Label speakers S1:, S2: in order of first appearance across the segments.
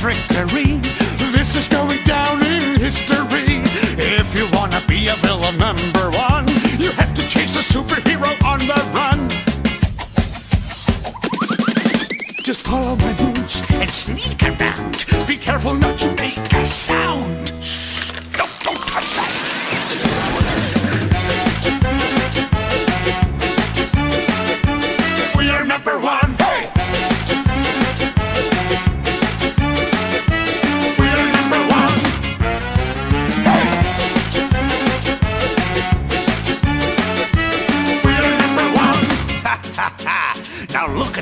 S1: trickery. This is going down in history. If you wanna be a villain number one, you have to chase a superhero on the run. Just follow my moves and sneak around. Be careful not to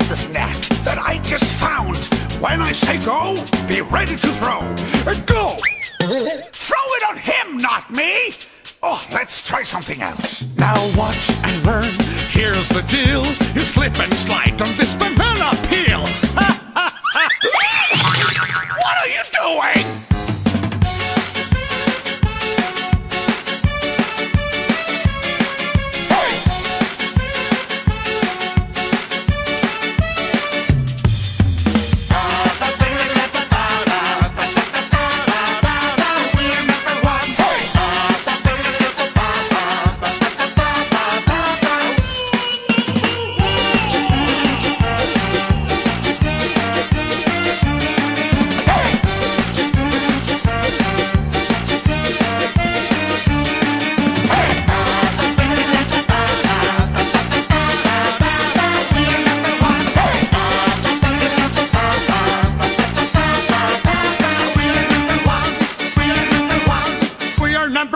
S1: this net that I just found. When I say go, be ready to throw. Uh, Go! Throw it on him, not me! Oh, let's try something else. Now watch and learn. Here's the deal. You slip and slide on this banana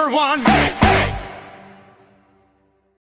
S1: number one.